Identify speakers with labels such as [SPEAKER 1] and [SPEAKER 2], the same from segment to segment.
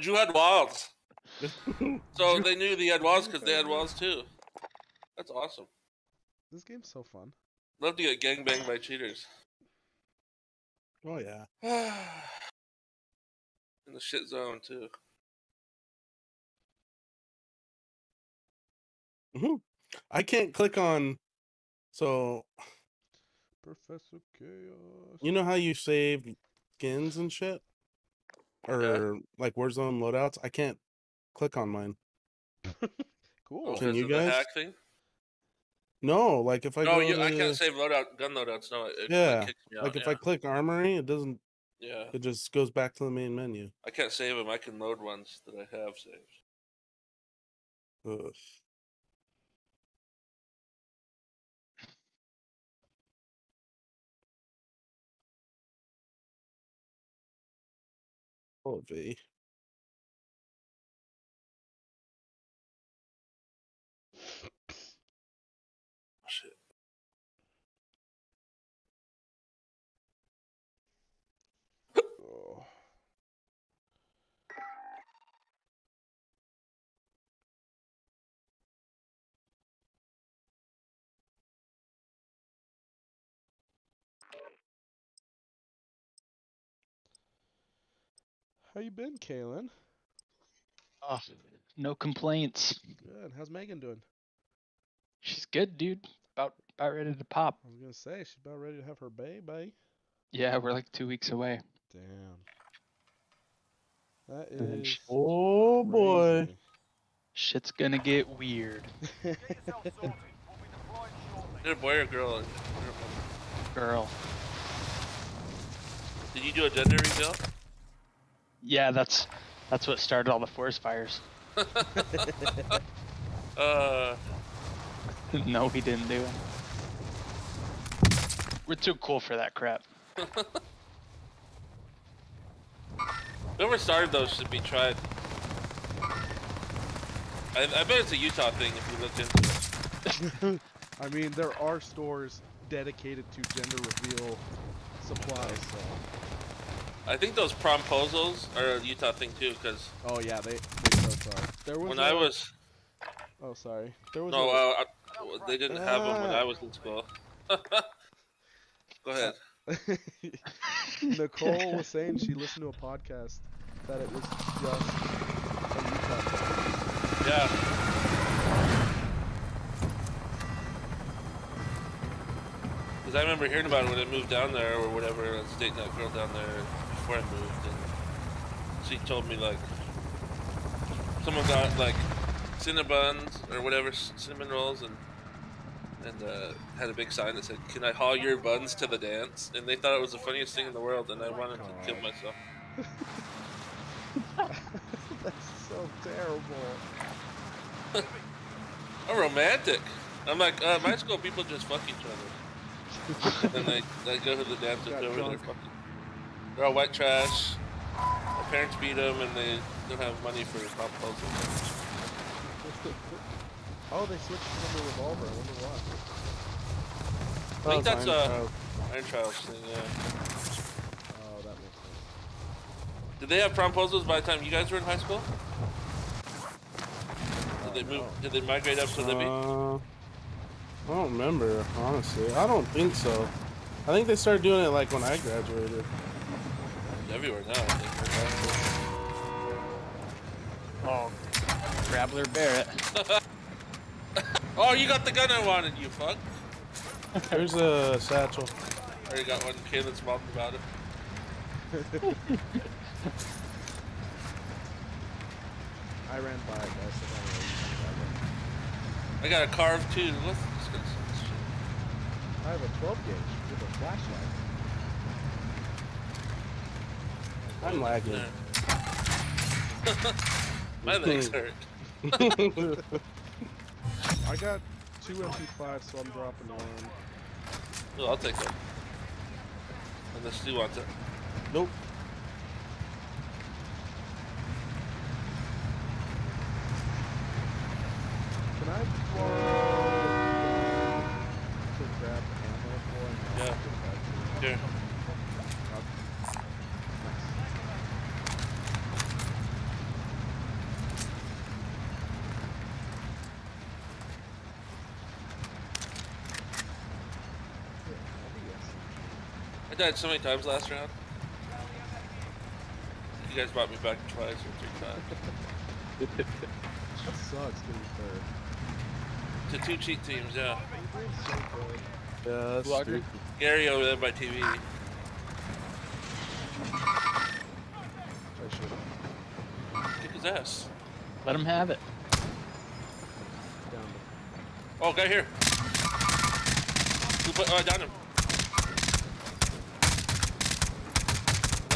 [SPEAKER 1] Drew had walls. So they knew they had walls because they had walls too. That's awesome.
[SPEAKER 2] This game's so fun.
[SPEAKER 1] Love to get gangbanged by cheaters.
[SPEAKER 3] Oh yeah.
[SPEAKER 1] In the shit zone too.
[SPEAKER 3] Mhm. I can't click on. So
[SPEAKER 2] Professor Chaos.
[SPEAKER 3] you know how you save skins and shit, or like Warzone loadouts. I can't click on mine.
[SPEAKER 2] cool.
[SPEAKER 3] Can
[SPEAKER 1] because
[SPEAKER 3] you
[SPEAKER 1] of the
[SPEAKER 3] guys?
[SPEAKER 1] hack thing?
[SPEAKER 3] No, like if I
[SPEAKER 1] No,
[SPEAKER 3] go
[SPEAKER 1] you, I can't save loadout gun loadouts. No, it, it
[SPEAKER 3] Yeah,
[SPEAKER 1] kicks me out.
[SPEAKER 3] like if
[SPEAKER 1] yeah.
[SPEAKER 3] I click armory, it doesn't.
[SPEAKER 1] yeah,
[SPEAKER 3] It just goes back to the main menu.
[SPEAKER 1] I can't save them. I can load ones that I have saved.
[SPEAKER 3] Ugh. Oh,
[SPEAKER 2] How you been, Kaylin?
[SPEAKER 4] Oh, no complaints.
[SPEAKER 2] Good. How's Megan doing?
[SPEAKER 4] She's good, dude. About about ready to pop.
[SPEAKER 2] I was gonna say she's about ready to have her baby.
[SPEAKER 4] Yeah, we're like two weeks away.
[SPEAKER 2] Damn. That is.
[SPEAKER 4] And then
[SPEAKER 2] is.
[SPEAKER 4] sh-
[SPEAKER 3] Oh boy.
[SPEAKER 4] Shit's gonna get weird.
[SPEAKER 2] crazy.
[SPEAKER 1] Is it a boy or girl?
[SPEAKER 4] Girl.
[SPEAKER 1] Did you do a gender reveal?
[SPEAKER 4] Yeah, that's that's what started all the forest fires.
[SPEAKER 1] Uh,
[SPEAKER 4] no, he didn't do it. We're too cool for that crap.
[SPEAKER 1] whoever started those should be tried. I, I bet it's a Utah thing if you look into it.
[SPEAKER 2] I mean, there are stores dedicated to gender reveal supplies. So.
[SPEAKER 1] I think those promposals are a Utah thing too, because
[SPEAKER 2] Oh yeah, they they both are. There was
[SPEAKER 1] when
[SPEAKER 2] I
[SPEAKER 1] I was
[SPEAKER 2] Oh sorry. There was
[SPEAKER 1] no,
[SPEAKER 2] a-
[SPEAKER 1] uh, I, they didn't have them when. I was in school. Go ahead.
[SPEAKER 2] Nicole was saying she listened to a podcast that it was just a Utah thing.
[SPEAKER 1] Yeah. Because I remember hearing about it when I moved down there or whatever. I was dating that girl down there before I moved, and she told me like someone got like cinnabuns or whatever cinnamon rolls and and uh, had a big sign that said, "Can I haul your buns to the dance?" And they thought it was the funniest thing in the world, and I wanted to kill myself.
[SPEAKER 2] That's so terrible.
[SPEAKER 1] I'm romantic. I'm like, uh, my school people just fuck each other. and then they, they go to the dance with
[SPEAKER 2] Got
[SPEAKER 1] over there fucking. They're all white trash. Their parents beat them and they don't have money for proposals.
[SPEAKER 2] oh, they switched to the revolver. I wonder why.
[SPEAKER 1] I think that's
[SPEAKER 3] Iron
[SPEAKER 1] uh,
[SPEAKER 3] Child.
[SPEAKER 1] Iron Trials thing, yeah.
[SPEAKER 2] Oh, that makes sense.
[SPEAKER 1] Did they have promposals by the time you guys were in high school? Did they move?
[SPEAKER 2] no.
[SPEAKER 1] Did they migrate up to Libby?
[SPEAKER 3] Uh, I don't remember, honestly. I don't think so. I think they started doing it like when I graduated.
[SPEAKER 1] Everywhere now. I think.
[SPEAKER 4] Oh, Grabbler Barrett.
[SPEAKER 1] Oh, you got the gun I wanted, you fuck.
[SPEAKER 3] There's a satchel.
[SPEAKER 1] I Already got one. Kaylin's mom about it.
[SPEAKER 2] I ran by it, guys. So don't worry, you
[SPEAKER 1] I got a carve too. What's this gonna shit?
[SPEAKER 2] I have a 12 gauge with a flashlight.
[SPEAKER 3] I'm lagging.
[SPEAKER 1] Yeah. My legs hurt.
[SPEAKER 2] I got two MP5, so I'm dropping one.
[SPEAKER 1] Oh, I'll take that. Unless Stu wants it.
[SPEAKER 3] Nope.
[SPEAKER 2] Can I borrow to grab ammo for and
[SPEAKER 1] Yeah.
[SPEAKER 2] give it back to you?
[SPEAKER 1] Here.
[SPEAKER 2] Okay. Nice.
[SPEAKER 1] I died so many times last round. You guys brought me back twice or three times.
[SPEAKER 2] That sucks, to be fair.
[SPEAKER 1] to two cheat teams, yeah.
[SPEAKER 2] You're doing so good.
[SPEAKER 3] Yeah, that's
[SPEAKER 4] Vlogger?
[SPEAKER 1] Gary over there by TV.
[SPEAKER 2] I should
[SPEAKER 1] Kick his ass.
[SPEAKER 4] Let him have it.
[SPEAKER 2] down
[SPEAKER 1] Oh, guy here. Who put, oh, I downed him.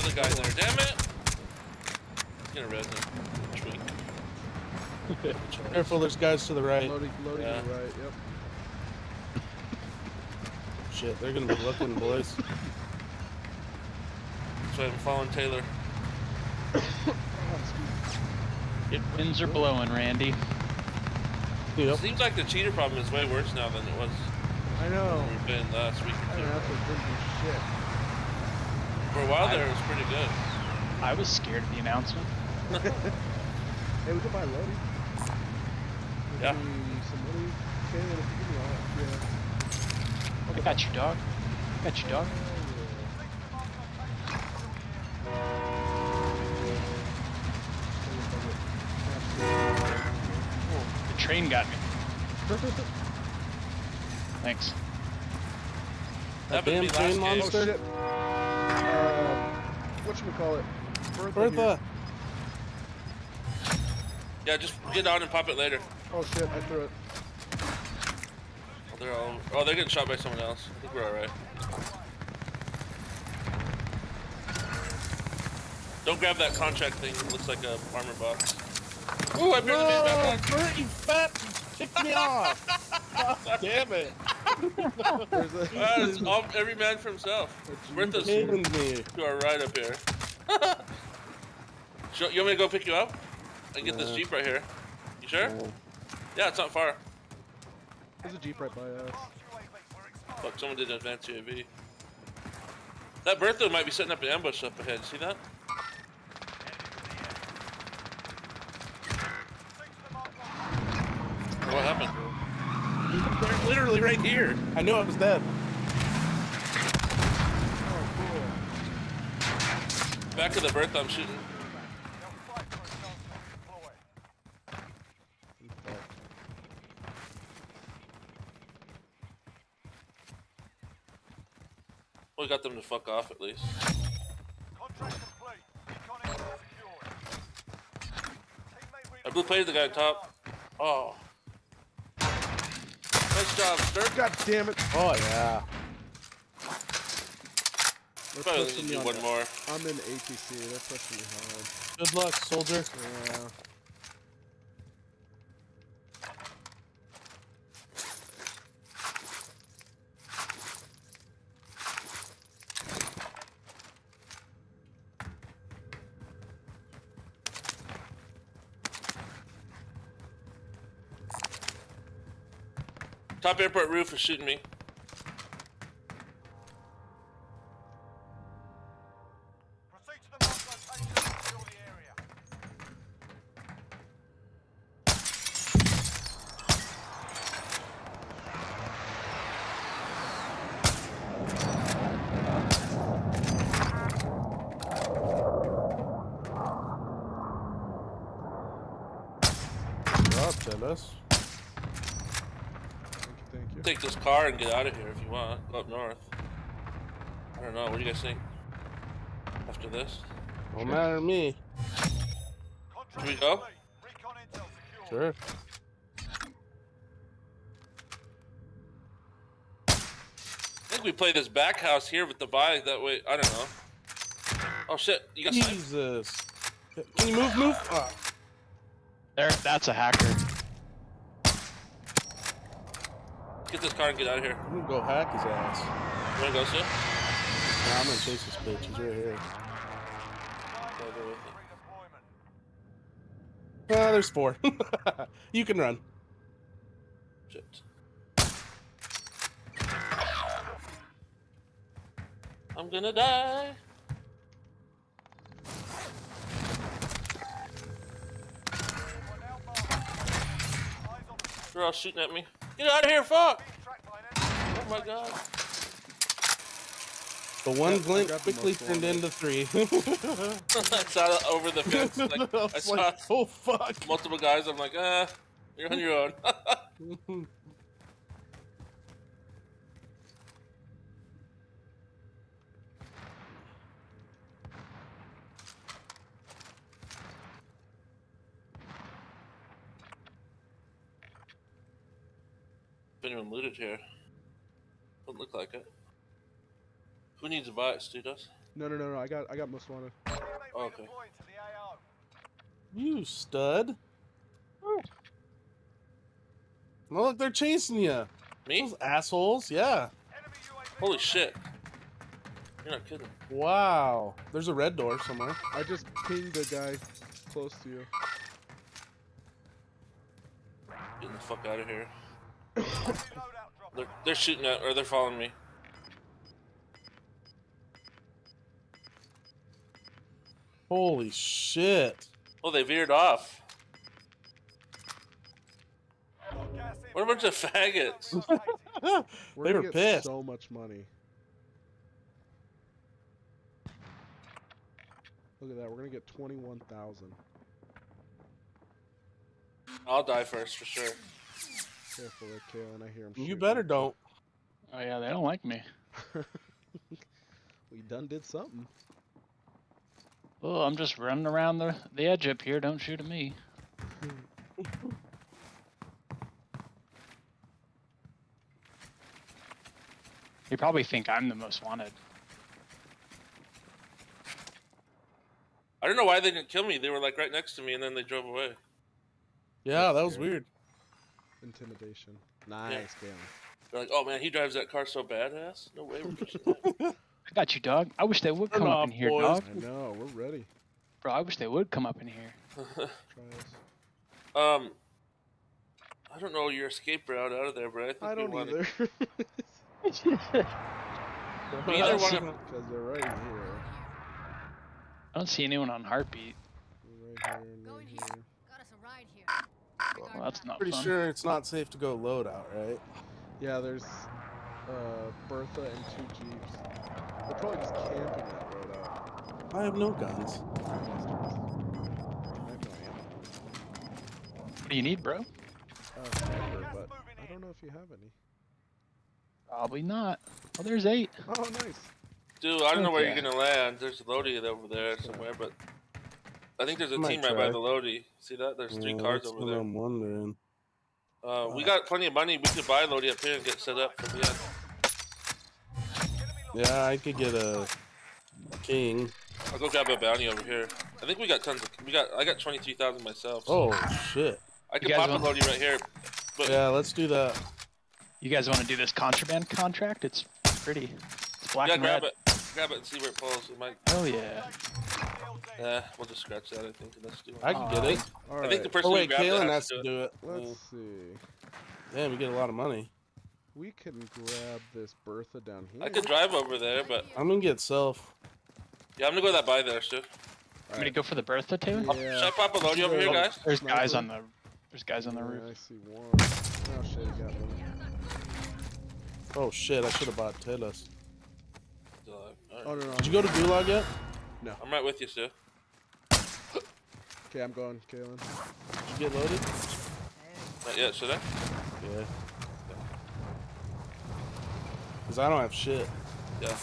[SPEAKER 1] Another guy there. Damn it! He's gonna res him. Tweak.
[SPEAKER 3] Careful, there's guys to the
[SPEAKER 2] the.
[SPEAKER 3] right.
[SPEAKER 2] Loading, loading
[SPEAKER 1] Yeah.
[SPEAKER 2] to the right. Yep.
[SPEAKER 3] Shit, they're gonna be looking, boys.
[SPEAKER 1] So I'm following Taylor.
[SPEAKER 4] It winds are blowing, Randy.
[SPEAKER 3] Yep.
[SPEAKER 1] Seems like the cheater problem is way worse now than it was.
[SPEAKER 2] I know.
[SPEAKER 1] we've been last week
[SPEAKER 2] I
[SPEAKER 1] or
[SPEAKER 2] don't have
[SPEAKER 1] two.
[SPEAKER 2] to bring shit.
[SPEAKER 1] For a while
[SPEAKER 4] I-
[SPEAKER 1] there, it was pretty good.
[SPEAKER 4] I was scared of the announcement.
[SPEAKER 2] Hey, we could buy Lodi.
[SPEAKER 1] Yeah.
[SPEAKER 2] Give me some money. Okay, and if you give me all, yeah.
[SPEAKER 4] I got you, dog. I Got you, dog. The train got me. Thanks.
[SPEAKER 3] That
[SPEAKER 1] Happened to
[SPEAKER 3] damn train
[SPEAKER 1] last.
[SPEAKER 2] Oh
[SPEAKER 3] monster.
[SPEAKER 2] Shit. Whatchamacallit? Bertha. here.
[SPEAKER 3] Bertha.
[SPEAKER 1] Yeah, just get on and pop it later.
[SPEAKER 2] Oh shit, I threw it.
[SPEAKER 1] Oh, they're all. Oh, they're getting shot by someone else. I think we're all right. Don't grab that contract thing. It looks like a armor box. Ooh, I barely made it back on.
[SPEAKER 3] Bert, you fat! Kick me off! God damn it!
[SPEAKER 2] There's a.
[SPEAKER 1] It's all, every man for himself. Bertha's
[SPEAKER 3] Kidding
[SPEAKER 1] to our right up here. Sure- you want me to go pick you up? I get this jeep right here. You sure?
[SPEAKER 3] Oh,
[SPEAKER 1] Yeah, it's not far.
[SPEAKER 2] There's a jeep right by us.
[SPEAKER 1] Fuck, someone did an advanced UAV. That Bertha might be setting up an ambush up ahead. See that? What happened?
[SPEAKER 3] They're literally right here. I knew I was dead.
[SPEAKER 2] Oh, cool.
[SPEAKER 1] Back of the Bertha, I'm shooting. We got them to fuck off at least. I blue plated the guy on top. Oh. Nice job, Sturk.
[SPEAKER 2] God damn it.
[SPEAKER 3] Oh yeah.
[SPEAKER 2] They're
[SPEAKER 1] Probably
[SPEAKER 2] pushing
[SPEAKER 1] need
[SPEAKER 2] me
[SPEAKER 1] to do
[SPEAKER 2] on
[SPEAKER 1] one
[SPEAKER 2] that.
[SPEAKER 1] more.
[SPEAKER 2] I'm in ATC. They're pushing me hard.
[SPEAKER 3] Good luck, soldier.
[SPEAKER 2] Yeah.
[SPEAKER 1] Top airport roof is shooting me.
[SPEAKER 5] Proceed to the marked location and secure the area.
[SPEAKER 3] Good job, Tennis.
[SPEAKER 2] Thank you, thank you.
[SPEAKER 1] Take this car and get out of here if you want. Go up north. I don't know. What do you guys think? After this?
[SPEAKER 3] Don't matter to me.
[SPEAKER 1] Should we go?
[SPEAKER 5] Recon intel.
[SPEAKER 3] Sure.
[SPEAKER 1] I think we play this back house here with the buy. That way, I don't know. Oh shit! You got sniped.
[SPEAKER 3] Jesus. Can you move, move? Ah,
[SPEAKER 4] There, that's a hacker.
[SPEAKER 1] Get this car and get out of here.
[SPEAKER 3] I'm gonna go hack his ass.
[SPEAKER 1] You wanna go, Sid?
[SPEAKER 3] Nah, I'm gonna chase this bitch. He's right here.
[SPEAKER 1] Go, go with it.
[SPEAKER 5] Redeployment.
[SPEAKER 3] Ah, there's four. you can run.
[SPEAKER 1] Shit. I'm gonna die. They're all shooting at me. Get out of here, fuck! Oh my god.
[SPEAKER 3] The one
[SPEAKER 2] Yep, I
[SPEAKER 3] glint
[SPEAKER 2] grabbed the
[SPEAKER 3] quickly turned
[SPEAKER 2] wanted.
[SPEAKER 3] into three.
[SPEAKER 1] I saw it over the fence. Like,
[SPEAKER 3] I
[SPEAKER 1] I
[SPEAKER 3] was
[SPEAKER 1] saw
[SPEAKER 3] like, oh fuck.
[SPEAKER 1] multiple guys. I'm like, ah, you're on your own. anyone looted here, doesn't look like it. Who needs a buy it? Stu does.
[SPEAKER 2] No, no, no, no. I got, I got most wanted.
[SPEAKER 5] Teammate oh,
[SPEAKER 1] Okay.
[SPEAKER 5] redeploying to the AO.
[SPEAKER 3] you stud. Oh, look, they're chasing you.
[SPEAKER 1] Me?
[SPEAKER 3] Those assholes. Yeah.
[SPEAKER 1] Holy shit! You're not kidding.
[SPEAKER 3] Wow. There's a red door somewhere.
[SPEAKER 2] I just pinged a guy close to you.
[SPEAKER 1] Getting the fuck out of here.
[SPEAKER 5] Loadout drop.
[SPEAKER 1] They're, they're shooting at, or they're following me.
[SPEAKER 3] Holy shit.
[SPEAKER 1] Oh, they veered off. What a bunch of faggots.
[SPEAKER 5] inbound. Located.
[SPEAKER 2] We're
[SPEAKER 3] They
[SPEAKER 2] gonna
[SPEAKER 3] were
[SPEAKER 2] get
[SPEAKER 3] pissed.
[SPEAKER 2] so much money. Look at that. We're gonna get twenty-one thousand.
[SPEAKER 1] I'll die first for sure.
[SPEAKER 2] Careful there, Kalen. I hear him.
[SPEAKER 3] You
[SPEAKER 2] shooting.
[SPEAKER 3] better don't.
[SPEAKER 4] Oh yeah, they don't like me.
[SPEAKER 2] we done did something.
[SPEAKER 4] Oh, I'm just running around the the edge up here. Don't shoot at me. You probably think I'm the most wanted.
[SPEAKER 1] I don't know why they didn't kill me. They were like right next to me, and then they drove away.
[SPEAKER 3] Yeah, that was
[SPEAKER 2] scary.
[SPEAKER 3] weird.
[SPEAKER 2] Intimidation. Nice, Kalen.
[SPEAKER 1] They're like, "Oh man, he drives that car so badass." No way. We're pushing that.
[SPEAKER 4] I got you, dog. I wish they would
[SPEAKER 3] Turn
[SPEAKER 4] come up in here,
[SPEAKER 3] boys.
[SPEAKER 4] dog.
[SPEAKER 2] I know. We're ready.
[SPEAKER 4] Bro, I wish they would come up in here.
[SPEAKER 2] Try us.
[SPEAKER 1] um, I don't know your escape route out of there, but I think
[SPEAKER 2] I don't
[SPEAKER 1] want
[SPEAKER 2] either.
[SPEAKER 1] We either
[SPEAKER 4] Let's
[SPEAKER 1] want to.
[SPEAKER 2] Because they're right here.
[SPEAKER 4] I don't see anyone on heartbeat.
[SPEAKER 2] They're right here. and right
[SPEAKER 6] here.
[SPEAKER 2] here.
[SPEAKER 6] Got us a ride here.
[SPEAKER 4] Well, that's not
[SPEAKER 3] Pretty
[SPEAKER 4] fun.
[SPEAKER 3] sure it's not safe to go loadout, right?
[SPEAKER 2] Yeah, there's uh, Bertha and two jeeps. They're probably just camping that road out.
[SPEAKER 3] I have no guns.
[SPEAKER 2] I have no ammo.
[SPEAKER 4] What do you need, bro?
[SPEAKER 2] Uh, sniper, but I don't know if you have any.
[SPEAKER 4] Probably not. Oh, there's eight.
[SPEAKER 2] Oh, nice.
[SPEAKER 1] Dude, I don't know where you're gonna land. There's Lodi over there somewhere, but I think there's a
[SPEAKER 3] Might
[SPEAKER 1] team right by the Lodi. See that? There's three
[SPEAKER 3] Yeah,
[SPEAKER 1] cars
[SPEAKER 3] that's
[SPEAKER 1] over
[SPEAKER 3] what
[SPEAKER 1] there.
[SPEAKER 3] I'm wondering.
[SPEAKER 1] Uh, we got plenty of money. We could buy Lodi up here and get set up from the end.
[SPEAKER 3] Yeah, I could get a king.
[SPEAKER 1] I'll go grab a bounty over here. I think we got tons of. We got. I got twenty three thousand myself. so
[SPEAKER 3] Oh shit.
[SPEAKER 1] I can
[SPEAKER 4] guys
[SPEAKER 1] pop a
[SPEAKER 4] want-
[SPEAKER 1] Lodi right here. But
[SPEAKER 3] Yeah, let's do that.
[SPEAKER 4] You guys want to do this contraband contract? It's pretty. It's black
[SPEAKER 1] yeah,
[SPEAKER 4] and
[SPEAKER 1] grab
[SPEAKER 4] red.
[SPEAKER 1] it. Grab it and see where it falls. It might.
[SPEAKER 4] Oh yeah.
[SPEAKER 1] Yeah, we'll just scratch that. I think. and Let's do it.
[SPEAKER 3] I can get it.
[SPEAKER 2] All
[SPEAKER 1] I
[SPEAKER 2] right.
[SPEAKER 1] think the person
[SPEAKER 3] Oh
[SPEAKER 1] who
[SPEAKER 3] wait,
[SPEAKER 1] grabbed it has
[SPEAKER 3] has
[SPEAKER 1] to
[SPEAKER 3] to
[SPEAKER 1] do it.
[SPEAKER 3] do it.
[SPEAKER 2] Let's see.
[SPEAKER 3] Damn, we get a lot of money.
[SPEAKER 2] We can grab this Bertha down here.
[SPEAKER 1] I could drive over there, but
[SPEAKER 3] I'm gonna get self.
[SPEAKER 1] yeah, I'm gonna go that by there, Stu.
[SPEAKER 4] I'm gonna go for the Bertha too.
[SPEAKER 1] Should
[SPEAKER 2] Yeah.
[SPEAKER 1] I pop a Lodi over here, guys?
[SPEAKER 4] There's guys on the. There's guys on the
[SPEAKER 2] Yeah,
[SPEAKER 4] roof.
[SPEAKER 2] I see one. Oh shit, he got one.
[SPEAKER 3] Oh shit, I should have bought Telas.
[SPEAKER 1] Still alive. Alright.
[SPEAKER 2] Oh no no.
[SPEAKER 3] Did you go to Gulag yet? No.
[SPEAKER 1] I'm right with you, Stu.
[SPEAKER 2] Okay, I'm going, Kalen.
[SPEAKER 3] Did you get loaded?
[SPEAKER 1] Not yet, should I?
[SPEAKER 3] Yeah. Cause I don't have shit.
[SPEAKER 1] Yeah.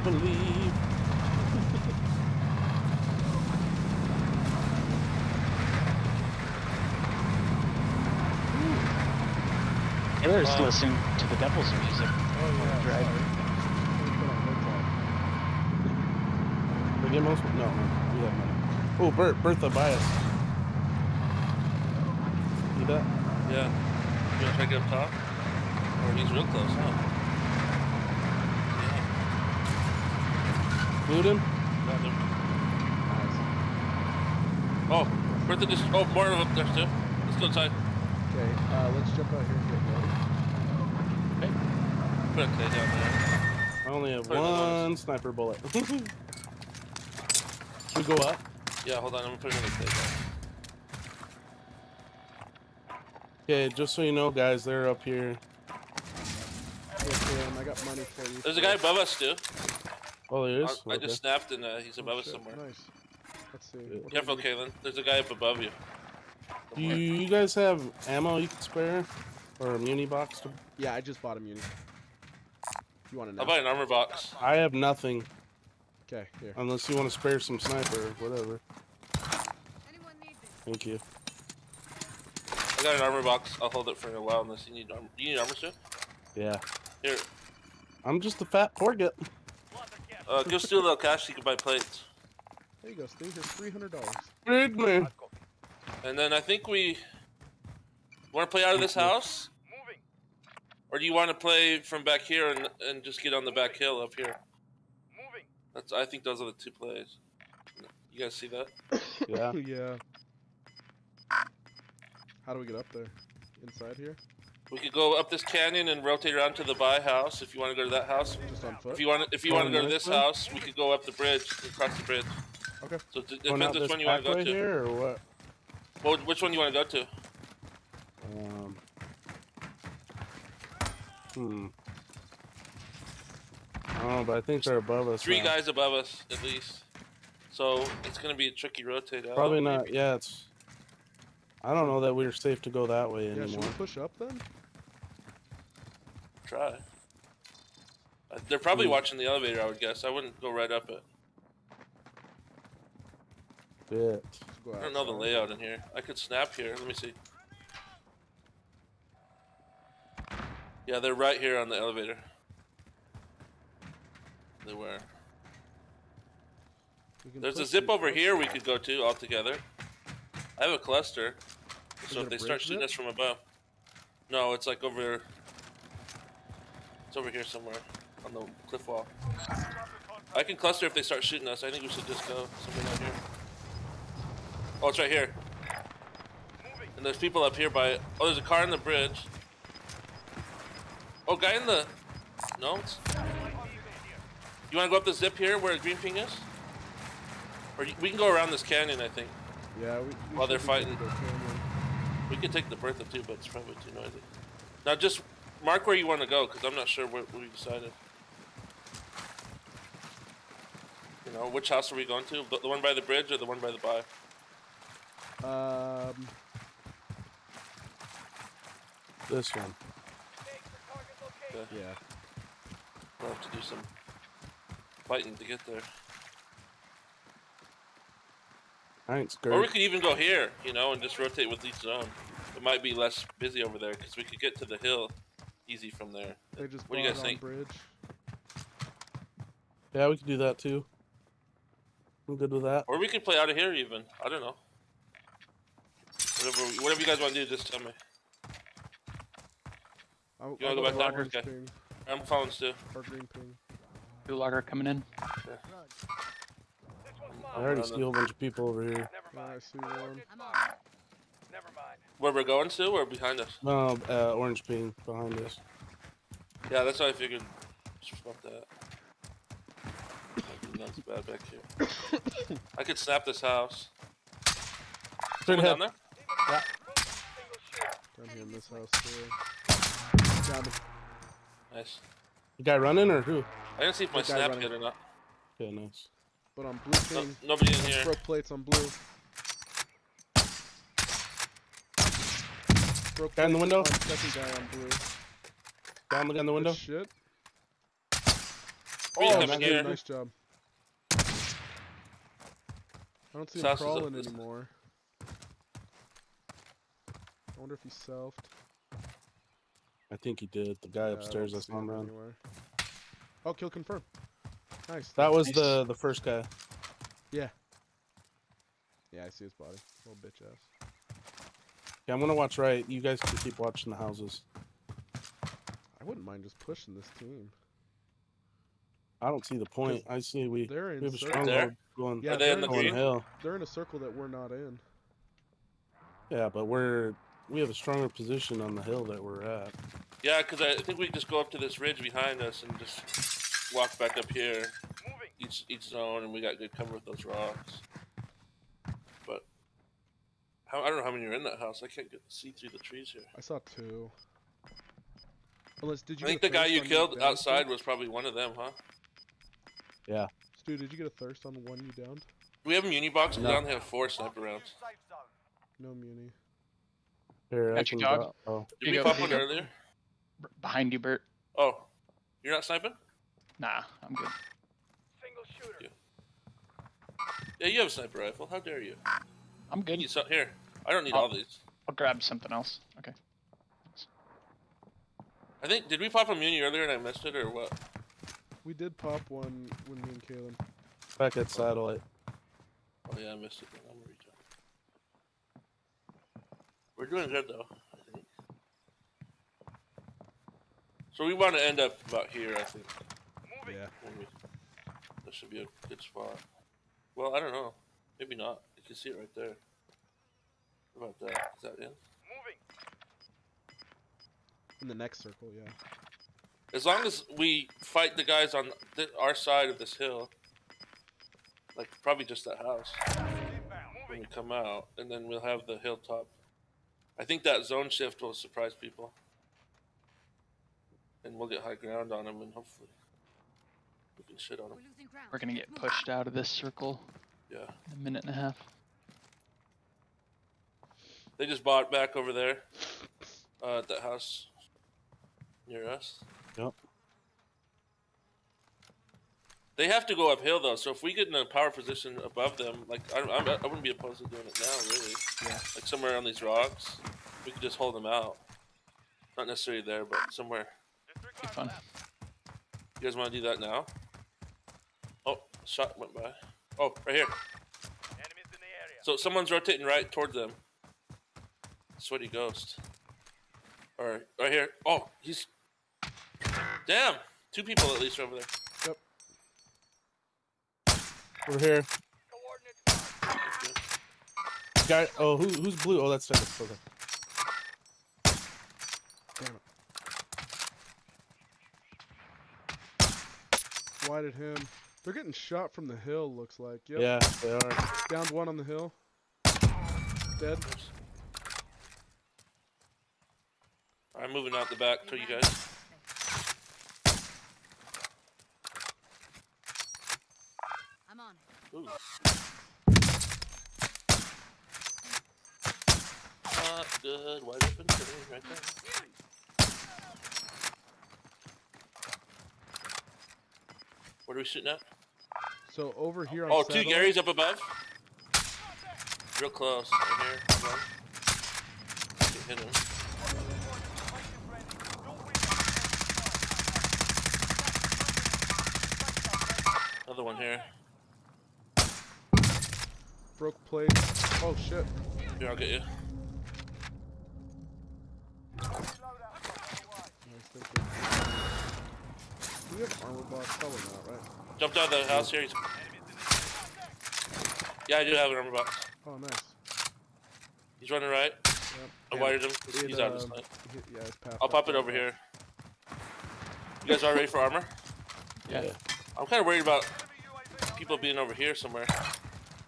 [SPEAKER 1] I
[SPEAKER 3] believe.
[SPEAKER 4] Taylor's
[SPEAKER 1] Uh,
[SPEAKER 4] listening to the devil's music.
[SPEAKER 2] Oh yeah.
[SPEAKER 4] Right.
[SPEAKER 2] sorry.
[SPEAKER 3] We get most. No, no, we have money. Oh, Bert, Bertha, buy us. See that?
[SPEAKER 1] Yeah. You wanna try to get up top? Or he's real close, huh?
[SPEAKER 3] Loot him?
[SPEAKER 1] Got him. Oh, Bertha just. Oh, more of them up there, too. Let's go inside.
[SPEAKER 2] Okay, uh, let's jump out here and get ready.
[SPEAKER 1] Put a clay down there.
[SPEAKER 3] I only have
[SPEAKER 1] Put it in the bonus.
[SPEAKER 3] one sniper bullet. Should we go up?
[SPEAKER 1] Yeah, hold on. I'm gonna put another clay down.
[SPEAKER 3] Okay, just so you know, guys, they're up here.
[SPEAKER 2] Cam, I got money for you.
[SPEAKER 1] There's a guy above us, too.
[SPEAKER 3] Oh, there is?
[SPEAKER 1] I,
[SPEAKER 3] is.
[SPEAKER 1] I just snapped and uh, he's
[SPEAKER 2] Oh,
[SPEAKER 1] above us
[SPEAKER 2] shit,
[SPEAKER 1] somewhere.
[SPEAKER 2] Nice. Let's see.
[SPEAKER 3] Yeah.
[SPEAKER 1] Careful,
[SPEAKER 2] we-
[SPEAKER 1] Kalen. There's a guy up above you.
[SPEAKER 3] Do you, you guys have ammo you can spare, or a muni box? To...
[SPEAKER 2] Yeah, I just bought a muni. You want to know?
[SPEAKER 1] I'll buy an armor box.
[SPEAKER 3] I have nothing,
[SPEAKER 2] Okay, here.
[SPEAKER 3] unless you want to spare some sniper or whatever.
[SPEAKER 6] Anyone need this?
[SPEAKER 3] Thank you.
[SPEAKER 1] I got an armor box. I'll hold it for a while unless you need armor. Do You need armor, too?
[SPEAKER 3] Yeah,
[SPEAKER 1] Here,
[SPEAKER 3] I'm just a fat forget.
[SPEAKER 1] Uh, go steal a little cash so you can buy plates.
[SPEAKER 2] There you go, Steve. Here's three hundred dollars.
[SPEAKER 3] Big man.
[SPEAKER 1] And then I think we want to play out of this house,
[SPEAKER 5] Moving.
[SPEAKER 1] or do you want to play from back here and and just get on the back hill up here?
[SPEAKER 5] Moving.
[SPEAKER 1] That's I think those are the two plays. You guys see that?
[SPEAKER 3] Yeah.
[SPEAKER 2] yeah. How do we get up there? Inside here?
[SPEAKER 1] We could go up this canyon and rotate around to the buy house if you want to go to that house.
[SPEAKER 2] Just on foot?
[SPEAKER 1] If you want, if you want to go to
[SPEAKER 3] this
[SPEAKER 1] this
[SPEAKER 3] way?
[SPEAKER 1] house, we could go up the bridge, across the bridge.
[SPEAKER 2] Okay.
[SPEAKER 1] So it
[SPEAKER 3] Going out
[SPEAKER 1] depends which
[SPEAKER 3] this
[SPEAKER 1] one you want to go to.
[SPEAKER 3] here, or what?
[SPEAKER 1] Well, which one do you want to go to?
[SPEAKER 3] Um. Hmm. Oh, but I think they're above us.
[SPEAKER 1] Three
[SPEAKER 3] now.
[SPEAKER 1] guys above us at least. So it's gonna be a tricky rotate out.
[SPEAKER 3] Probably not.
[SPEAKER 1] maybe.
[SPEAKER 3] Yeah, it's. I don't know that we're safe to go that way
[SPEAKER 2] Yeah, should we push up then?
[SPEAKER 1] Try. Uh, They're probably
[SPEAKER 3] Hmm.
[SPEAKER 1] watching the elevator, I would guess. I wouldn't go right up it.
[SPEAKER 3] Bit.
[SPEAKER 2] Let's go
[SPEAKER 1] I don't know the layout in here. I could snap here. Let me see. Yeah, they're right here on the elevator. They were.
[SPEAKER 2] We
[SPEAKER 1] There's a zip over here we could go to all together. I have a cluster.
[SPEAKER 2] Is
[SPEAKER 1] So if they start
[SPEAKER 2] bridge
[SPEAKER 1] shooting
[SPEAKER 2] zip?
[SPEAKER 1] us from above. No, it's like over. It's over here somewhere on the cliff wall. I can cluster if they start shooting us. I think we should just go somewhere down here. Oh, it's right here. And there's people up here by. Oh, there's a car on the bridge. Oh, guy in the. No. It's... You want to go up the zip here where green ping is? Or we can go around this canyon, I think.
[SPEAKER 2] Yeah, we, we
[SPEAKER 1] While they're
[SPEAKER 2] should be good
[SPEAKER 1] fighting.
[SPEAKER 2] canyon.
[SPEAKER 1] We could take the Bertha too, but it's probably too noisy. Now just mark where you want to go, because I'm not sure what we decided. You know, which house are we going to? The, the one by the bridge or the one by the buy?
[SPEAKER 2] Um,
[SPEAKER 3] This one.
[SPEAKER 2] yeah.
[SPEAKER 1] We'll have to do some fighting to get there.
[SPEAKER 3] I ain't
[SPEAKER 1] Or we could even go here, you know, and just rotate with each zone. It might be less busy over there, because we could get to the hill easy from there.
[SPEAKER 2] They just
[SPEAKER 1] What do you guys think?
[SPEAKER 2] bridge.
[SPEAKER 3] Yeah, we could do that too. I'm good with that.
[SPEAKER 1] Or we could play out of here even. I don't know. Whatever, whatever you guys want to do, just tell me.
[SPEAKER 2] I'll,
[SPEAKER 1] You
[SPEAKER 2] I'll
[SPEAKER 1] wanna go back down? Okay.
[SPEAKER 2] ping
[SPEAKER 1] I'm following Stu.
[SPEAKER 2] or green ping.
[SPEAKER 4] Two logger coming in.
[SPEAKER 3] I already
[SPEAKER 1] no,
[SPEAKER 3] see a whole bunch of people over here.
[SPEAKER 5] Never
[SPEAKER 2] Yeah, I see one.
[SPEAKER 6] I'm on.
[SPEAKER 5] Never mind.
[SPEAKER 1] Where we're going, Stu, or behind us?
[SPEAKER 3] No, uh, orange ping behind us.
[SPEAKER 1] Yeah, that's what I figured. Just fuck that. Might be Not so bad back here. I could snap this house.
[SPEAKER 3] Straight
[SPEAKER 1] Someone
[SPEAKER 3] ahead.
[SPEAKER 1] down there?
[SPEAKER 2] Down here in this house too. Got him.
[SPEAKER 1] Nice.
[SPEAKER 3] The guy running or who?
[SPEAKER 1] I didn't see if my
[SPEAKER 2] The guy
[SPEAKER 1] snap
[SPEAKER 2] running.
[SPEAKER 1] hit or not.
[SPEAKER 3] Okay, nice.
[SPEAKER 2] But on blue
[SPEAKER 1] No, nobody in here.
[SPEAKER 2] broke plates on blue. Broke
[SPEAKER 3] Guy in the window?
[SPEAKER 2] on second guy on blue.
[SPEAKER 3] Down look in the window.
[SPEAKER 2] Good shit.
[SPEAKER 1] Oh,
[SPEAKER 3] Oh,
[SPEAKER 1] coming
[SPEAKER 3] man,
[SPEAKER 1] here.
[SPEAKER 2] Nice job. I don't see him
[SPEAKER 1] South
[SPEAKER 2] crawling anymore. I wonder if he selfed.
[SPEAKER 3] I think he did. The guy
[SPEAKER 2] Yeah,
[SPEAKER 3] upstairs. I
[SPEAKER 2] don't
[SPEAKER 3] saw
[SPEAKER 2] see
[SPEAKER 3] him run.
[SPEAKER 2] anywhere. Oh, kill confirmed. Nice.
[SPEAKER 3] That was
[SPEAKER 4] Nice.
[SPEAKER 3] the the first guy.
[SPEAKER 2] Yeah. Yeah, I see his body. Little bitch ass.
[SPEAKER 3] Yeah, I'm gonna watch right. You guys can keep watching the houses.
[SPEAKER 2] I wouldn't mind just pushing this team.
[SPEAKER 3] I don't see the point. I see we,
[SPEAKER 2] They're
[SPEAKER 3] we have a
[SPEAKER 2] circle.
[SPEAKER 3] stronghold going,
[SPEAKER 2] Yeah,
[SPEAKER 1] they in
[SPEAKER 2] they're
[SPEAKER 1] the
[SPEAKER 2] in,
[SPEAKER 3] going
[SPEAKER 1] green?
[SPEAKER 3] hill.
[SPEAKER 2] they're in a circle that we're not in.
[SPEAKER 3] Yeah, but we're we have a stronger position on the hill that we're at.
[SPEAKER 1] Yeah, because I think we just go up to this ridge behind us and just walk back up here,
[SPEAKER 5] Moving.
[SPEAKER 1] each each zone, and we got good cover with those rocks. But how, I don't know how many are in that house. I can't get see through the trees here.
[SPEAKER 2] I saw two. Unless did you?
[SPEAKER 1] I think the guy you killed
[SPEAKER 2] downed,
[SPEAKER 1] outside was probably one of them, huh? Yeah.
[SPEAKER 2] Stu, did you get a thirst on the one you downed?
[SPEAKER 1] We have a muni box?
[SPEAKER 3] No.
[SPEAKER 1] I only have four sniper rounds.
[SPEAKER 2] No muni.
[SPEAKER 3] Here, I
[SPEAKER 4] Got your dog?
[SPEAKER 3] Oh,
[SPEAKER 1] Did
[SPEAKER 4] You
[SPEAKER 1] we
[SPEAKER 4] go,
[SPEAKER 1] pop one earlier?
[SPEAKER 4] Behind you, Bert.
[SPEAKER 1] Oh, you're not sniping?
[SPEAKER 4] Nah, I'm good.
[SPEAKER 5] Single shooter.
[SPEAKER 1] Yeah. Yeah, you have a sniper rifle. How dare you?
[SPEAKER 4] I'm
[SPEAKER 1] You
[SPEAKER 4] good.
[SPEAKER 1] need some here. I don't need
[SPEAKER 4] Oh.
[SPEAKER 1] all these.
[SPEAKER 4] I'll grab something else. Okay.
[SPEAKER 1] I think did we pop a muni earlier and I missed it or what?
[SPEAKER 2] We did pop one when me and Kalen.
[SPEAKER 3] back at satellite.
[SPEAKER 1] Oh yeah, I missed it. I'm gonna reach out. We're doing good though. I think. So we want to end up about here. I think.
[SPEAKER 5] Moving.
[SPEAKER 2] Yeah.
[SPEAKER 1] Maybe. That should be a good spot. Well, I don't know. Maybe not. You can see it right there. What about that? Is that in?
[SPEAKER 5] Moving.
[SPEAKER 2] In the next circle, yeah.
[SPEAKER 1] As long as we fight the guys on th- our side of this hill, like probably just that house when we come out, and then we'll have the hilltop. I think that zone shift will surprise people, and we'll get high ground on them, and hopefully we can shit on
[SPEAKER 6] We're
[SPEAKER 1] them.
[SPEAKER 4] We're gonna get pushed out of this circle
[SPEAKER 1] Yeah,
[SPEAKER 4] in a minute and a half.
[SPEAKER 1] They just bought back over there uh, at that house near us.
[SPEAKER 3] Yep.
[SPEAKER 1] They have to go uphill though, so if we get in a power position above them, like I, I'm, I wouldn't be opposed to doing it now, really.
[SPEAKER 2] Yeah.
[SPEAKER 1] Like somewhere on these rocks, we could just hold them out. Not necessarily there, but somewhere.
[SPEAKER 4] Be fun.
[SPEAKER 1] You guys want to do that now? Oh, shot went by. Oh, right here.
[SPEAKER 5] Enemies in the area.
[SPEAKER 1] So someone's rotating right towards them. Sweaty ghost. Alright, right here. Oh, he's. Damn! Two people at least over there. Yep.
[SPEAKER 3] Over here. Guy. Oh, who, who's blue? Oh, that's Dennis. Okay.
[SPEAKER 2] Damn it. Why did him? They're getting shot from the hill. Looks like. Yep.
[SPEAKER 3] Yeah, they are.
[SPEAKER 2] Downed one on the hill. Dead.
[SPEAKER 1] I'm moving out the back to you guys.
[SPEAKER 6] I'm on it.
[SPEAKER 1] Ooh. Not good. Wide open today, right there. What are we shooting at?
[SPEAKER 2] So over here on
[SPEAKER 1] Oh, two
[SPEAKER 2] satellite-
[SPEAKER 1] Garys up above. Real close. Right here. One. Can hit him. Another one here.
[SPEAKER 2] broke plate. Oh shit.
[SPEAKER 1] Here, I'll get you.
[SPEAKER 2] Nice, thank you. Do we have armor box? Probably not, right?
[SPEAKER 1] Jumped out of the house here. Yeah, I do have an armor box.
[SPEAKER 2] Oh, nice.
[SPEAKER 1] He's running right.
[SPEAKER 2] Yep.
[SPEAKER 1] I
[SPEAKER 2] Damn,
[SPEAKER 1] wired him. 'cause
[SPEAKER 2] it,
[SPEAKER 1] He's out of his
[SPEAKER 2] um,
[SPEAKER 1] sight.
[SPEAKER 2] he- Yeah, it's past
[SPEAKER 1] I'll pop it over here. You guys all ready for armor?
[SPEAKER 4] Yeah.
[SPEAKER 3] Yeah.
[SPEAKER 1] I'm kind of worried about people being over here somewhere.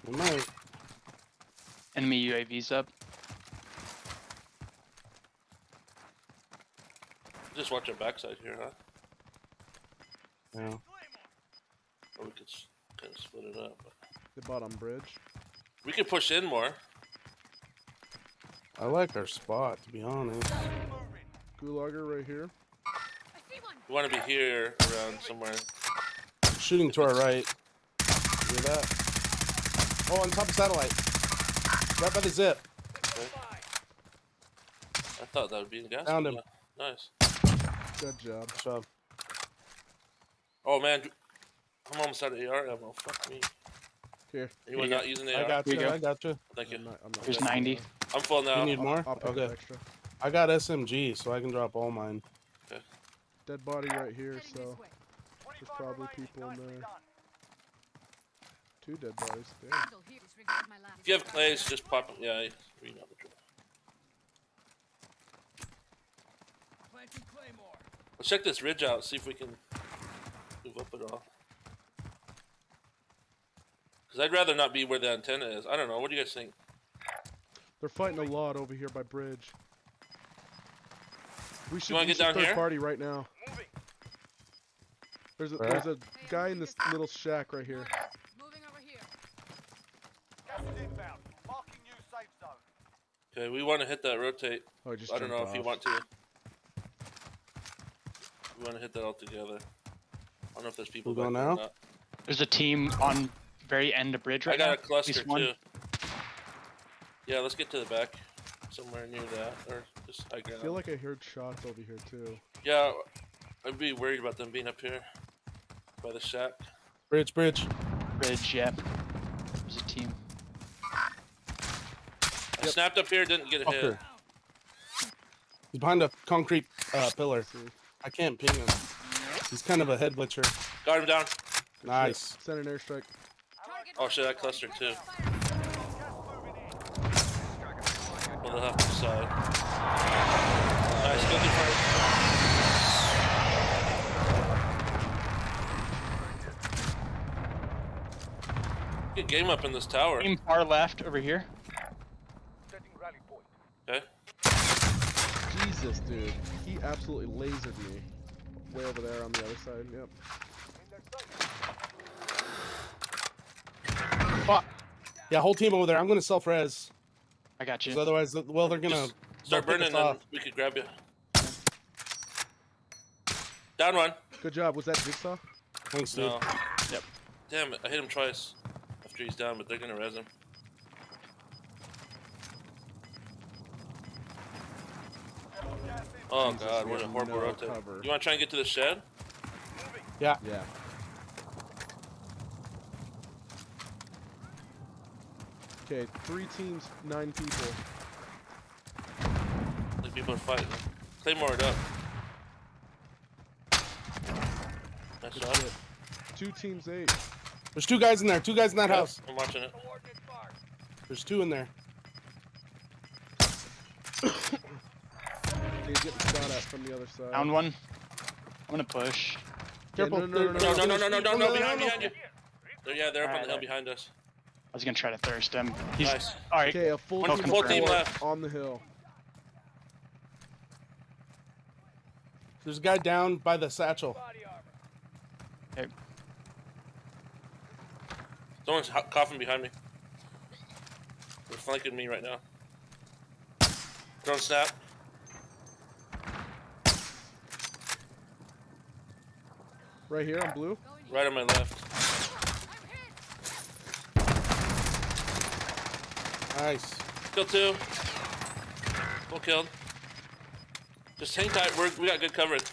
[SPEAKER 3] We might.
[SPEAKER 4] Enemy UAVs up.
[SPEAKER 1] Just watch our backside here, huh?
[SPEAKER 3] Yeah.
[SPEAKER 1] Or we could kind of split it up.
[SPEAKER 2] The bottom bridge.
[SPEAKER 1] we could push in more.
[SPEAKER 3] I like our spot, to be honest.
[SPEAKER 2] Gulager right here.
[SPEAKER 6] I.
[SPEAKER 1] We want to be here around somewhere.
[SPEAKER 3] Shooting to our right. Hear that? Oh, on top of satellite. Right by the zip.
[SPEAKER 1] I thought that would be the gas.
[SPEAKER 3] Found him.
[SPEAKER 1] Yeah, Nice.
[SPEAKER 2] Good job.
[SPEAKER 3] Shove.
[SPEAKER 1] Oh man, I'm almost out of AR ammo. Fuck me.
[SPEAKER 2] Here.
[SPEAKER 1] Anyone
[SPEAKER 4] you
[SPEAKER 1] not using AR?
[SPEAKER 3] I got
[SPEAKER 4] Here
[SPEAKER 3] you.
[SPEAKER 4] you go.
[SPEAKER 3] I got you.
[SPEAKER 1] Thank you.
[SPEAKER 2] I'm not, I'm not
[SPEAKER 4] There's 90.
[SPEAKER 2] that.
[SPEAKER 1] I'm full now.
[SPEAKER 3] You need more?
[SPEAKER 2] I'll pick up
[SPEAKER 3] Okay.
[SPEAKER 2] extra.
[SPEAKER 3] I got SMG, so I can drop all mine.
[SPEAKER 2] Dead body right here, so there's probably people in there. Two dead bodies
[SPEAKER 6] there.
[SPEAKER 1] If you have clays, just pop it. Yeah, the drill. Let's check this ridge out, see if we can move up at all. Because I'd rather not be where the antenna is. I don't know. What do you guys think?
[SPEAKER 2] They're fighting a lot over here by bridge. We should,
[SPEAKER 1] get
[SPEAKER 2] should third
[SPEAKER 1] here?
[SPEAKER 2] party right now. There's a, there's a guy in this little shack right here.
[SPEAKER 1] Okay, we want to hit that rotate.
[SPEAKER 2] Oh, I just
[SPEAKER 1] I don't know
[SPEAKER 2] jumped
[SPEAKER 1] if you want to. We want to hit that all together. I don't know if there's people
[SPEAKER 3] We
[SPEAKER 1] back
[SPEAKER 3] going
[SPEAKER 1] there or
[SPEAKER 3] now?
[SPEAKER 1] not.
[SPEAKER 4] There's a team on very end of bridge right
[SPEAKER 1] I got
[SPEAKER 4] now.
[SPEAKER 1] a cluster
[SPEAKER 4] At least one.
[SPEAKER 1] too. Yeah, let's get to the back, somewhere near that, or just high
[SPEAKER 2] I
[SPEAKER 1] ground.
[SPEAKER 2] feel like I heard shots over here too.
[SPEAKER 1] yeah, I'd be worried about them being up here by the shack.
[SPEAKER 3] Bridge, bridge.
[SPEAKER 4] Bridge, yeah.
[SPEAKER 1] I snapped up here, didn't get a hit.
[SPEAKER 3] He's behind a concrete uh, pillar. I can't ping him. He's kind of a head glitcher.
[SPEAKER 1] Got him down.
[SPEAKER 3] Nice.
[SPEAKER 2] send an airstrike.
[SPEAKER 1] Oh shit, I clustered too.
[SPEAKER 6] Fire.
[SPEAKER 1] Well, they'll have to decide. Nice, go get first. Good game up in this tower.
[SPEAKER 4] Team far left over here.
[SPEAKER 5] Setting rally point.
[SPEAKER 1] Okay.
[SPEAKER 2] Jesus, dude. He absolutely lasered me. Way over there on the other side. Yep.
[SPEAKER 5] In their safe.
[SPEAKER 4] Fuck.
[SPEAKER 3] Yeah, whole team over there. I'm gonna self res.
[SPEAKER 4] I got
[SPEAKER 3] Because
[SPEAKER 4] you.
[SPEAKER 3] otherwise, well, they're gonna
[SPEAKER 1] Just start burning
[SPEAKER 3] us
[SPEAKER 1] and
[SPEAKER 3] off.
[SPEAKER 1] we could grab you. Down one.
[SPEAKER 2] Good job. Was that Jigsaw?
[SPEAKER 3] Thanks, dude.
[SPEAKER 1] No.
[SPEAKER 4] Yep.
[SPEAKER 1] Damn it, I hit him twice after he's down, but they're gonna res him. Oh
[SPEAKER 2] Jesus,
[SPEAKER 1] god,
[SPEAKER 2] we
[SPEAKER 1] what a
[SPEAKER 2] have
[SPEAKER 1] horrible
[SPEAKER 2] no
[SPEAKER 1] rotate.
[SPEAKER 2] cover.
[SPEAKER 1] You wanna try and get to the shed?
[SPEAKER 3] Yeah.
[SPEAKER 2] Yeah. Okay, three teams, nine people.
[SPEAKER 1] The people are fighting. Claymore it up. Nice
[SPEAKER 2] Good
[SPEAKER 1] job.
[SPEAKER 2] shit. Two teams, eight.
[SPEAKER 3] There's two guys in there. Two guys in that
[SPEAKER 1] Yep,
[SPEAKER 3] house.
[SPEAKER 1] I'm watching it.
[SPEAKER 3] There's two in there.
[SPEAKER 2] Okay, getting shot at from the other side.
[SPEAKER 4] Found one. I'm gonna push.
[SPEAKER 3] Careful.
[SPEAKER 2] no, no, no,
[SPEAKER 3] They're-
[SPEAKER 1] No, no, no, no, no, no, no,
[SPEAKER 3] no,
[SPEAKER 1] behind,
[SPEAKER 3] no.
[SPEAKER 1] behind you. They're, yeah, they're up on the hill behind us.
[SPEAKER 4] I was gonna try to thirst him. He's
[SPEAKER 1] Nice.
[SPEAKER 4] all right.
[SPEAKER 2] Okay, a full
[SPEAKER 1] One
[SPEAKER 2] team,
[SPEAKER 1] full team left.
[SPEAKER 2] on the hill.
[SPEAKER 3] There's a guy down by the satchel.
[SPEAKER 5] Body armor.
[SPEAKER 4] Okay.
[SPEAKER 1] Someone's coughing behind me. They're flanking me right now. Drone snap.
[SPEAKER 2] Right here on blue.
[SPEAKER 1] Right on my left.
[SPEAKER 3] Nice.
[SPEAKER 1] Kill two. Full killed. Just hang tight. We're, we got good coverage.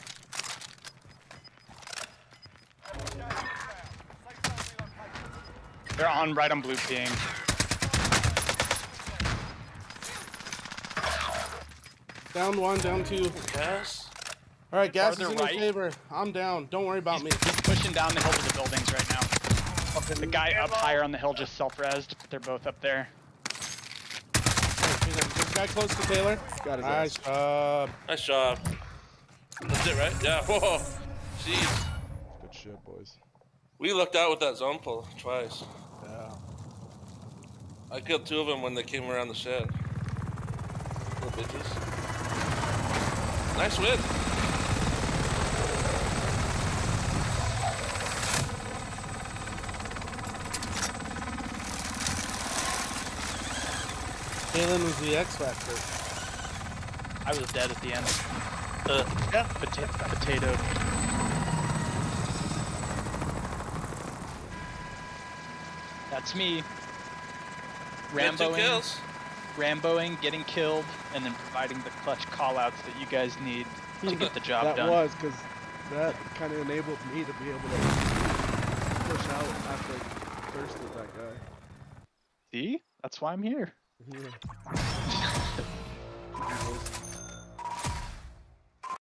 [SPEAKER 5] Gas inbound. Safe zone relocated.
[SPEAKER 4] They're on right on blue ping.
[SPEAKER 3] Down one, down two.
[SPEAKER 1] Gas.
[SPEAKER 3] All right, gas is in your
[SPEAKER 4] right.
[SPEAKER 3] favor. I'm down. Don't worry about
[SPEAKER 4] He's,
[SPEAKER 3] me.
[SPEAKER 4] he's pushing down the hill to the buildings right now. The guy up higher on the hill just self-resed. They're both up there.
[SPEAKER 3] There's a guy close to Taylor.
[SPEAKER 2] Got his
[SPEAKER 3] Nice
[SPEAKER 2] ass.
[SPEAKER 3] job.
[SPEAKER 1] Nice job. That's it, right? Yeah. Whoa. Jeez.
[SPEAKER 2] Good shit, boys.
[SPEAKER 1] We lucked out with that zone pull twice.
[SPEAKER 3] Yeah.
[SPEAKER 1] I killed two of them when they came around the shed. Little bitches. Nice win.
[SPEAKER 3] Kalen was the X Factor.
[SPEAKER 4] I was dead at the end.
[SPEAKER 1] Uh,
[SPEAKER 3] Yeah.
[SPEAKER 4] Pota- potato. That's me. Ramboing,
[SPEAKER 1] kills.
[SPEAKER 4] Ramboing, getting killed, and then providing the clutch callouts that you guys need to get the job
[SPEAKER 2] that
[SPEAKER 4] done.
[SPEAKER 2] was because that kind of enabled me to be able to push out after I thirsted that guy.
[SPEAKER 4] See? That's why I'm here.
[SPEAKER 2] Yeah.